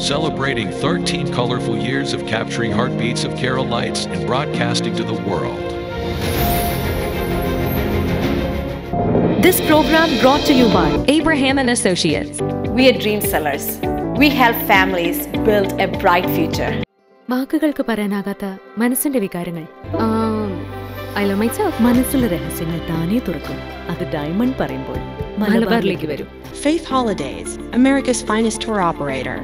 celebrating 13 colorful years of capturing heartbeats of Carolites and broadcasting to the world. This program brought to you by Abraham and Associates. We are dream sellers. We help families build a bright future. വാക്കുകൾക്ക് പറയാനാകാത്ത മനസ്സിന്റെ വികാരങ്ങൾ I love my self മനസ്സിലെ രഹസ്യങ്ങൾ താനേ തുറക്കും അത് diamond പറയുമ്പോൾ മലബാറിലേക്ക് വരും Faith Holidays, America's finest tour operator.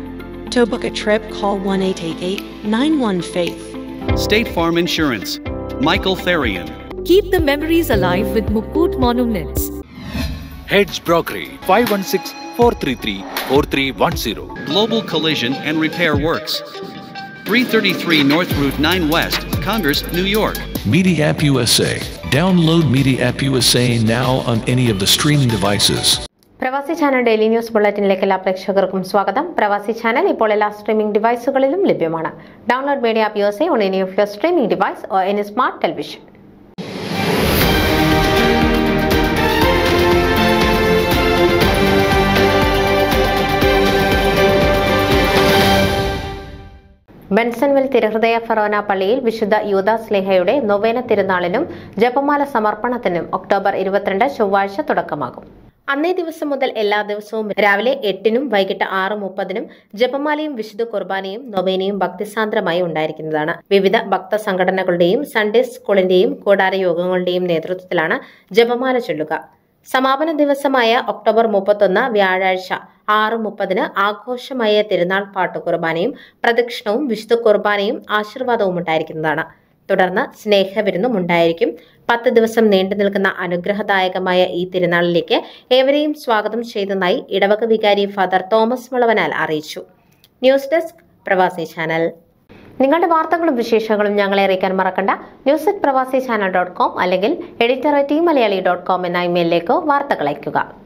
to book a trip, call 1 888 91 Faith. State Farm Insurance. Michael Therian. Keep the memories alive with Mukut Monuments. Heads Brokery 516 433 4310. Global Collision and Repair Works. 333 North Route 9 West, Congress, New York. Media App USA. Download Media App USA now on any of the streaming devices. Pravasi channel daily news ബുള്ളറ്റിനിലേക്ക് എല്ലാ പ്രേക്ഷകർക്കും സ്വാഗതം. പ്രവാസി channel ഇപ്പോൾ എല്ലാ streaming ഡിവൈസുകളിലും ലഭ്യമാണ്. Download media app use on any of your streaming device or any smart television. Bensenville തിരുഹൃദയ ഫറോന പള്ളിയിൽ വിശുദ്ധ യൂദാസ്ലേഹയുടെ നൊവേന തിരുനാളിനും ജപമാല സമർപ്പണത്തിനും ഒക്ടോബർ ഇരുപത്തിരണ്ട് ചൊവ്വാഴ്ച തുടക്കമാകും. അന്നേ ദിവസം മുതൽ എല്ലാ ദിവസവും രാവിലെ എട്ടിനും വൈകിട്ട് ആറ് മുപ്പതിനും ജപമാലയും വിശുദ്ധ കുർബാനയും നൊവേനയും ഭക്തിസാന്ദ്രമായി ഉണ്ടായിരിക്കുന്നതാണ്. വിവിധ ഭക്ത സംഘടനകളുടെയും സൺഡേ സ്കൂളിന്റെയും കൂടാര യോഗങ്ങളുടെയും നേതൃത്വത്തിലാണ് ജപമാല ചൊല്ലുക. സമാപന ദിവസമായ ഒക്ടോബർ മുപ്പത്തൊന്ന് വ്യാഴാഴ്ച ആറ് മുപ്പതിന് ആഘോഷമായ തിരുനാൾ പാട്ട് കുർബാനയും പ്രദക്ഷിണവും വിശുദ്ധ കുർബാനയും ആശീർവാദവും ഉണ്ടായിരിക്കുന്നതാണ്. തുടർന്ന് സ്നേഹവിരുന്നും ഉണ്ടായിരിക്കും പത്ത് ദിവസം നീണ്ടു നിൽക്കുന്ന അനുഗ്രഹദായകമായ ഈ തിരുനാളിലേക്ക് ഏവരെയും സ്വാഗതം ചെയ്തതായി ഇടവക വികാരി ഫാദർ തോമസ് മുളവനാൽ അറിയിച്ചു. News desk Pravasi channel. നിങ്ങളുടെ വാർത്തകളും വിശേഷങ്ങളും ഞങ്ങളെ അറിയിക്കാൻ മറക്കണ്ട. News at Pravasi channel dot com അല്ലെങ്കിൽ editor at Malayali dot com എന്ന ഇമെയിലിലേക്കോ വാർത്തകൾ അയയ്ക്കുക.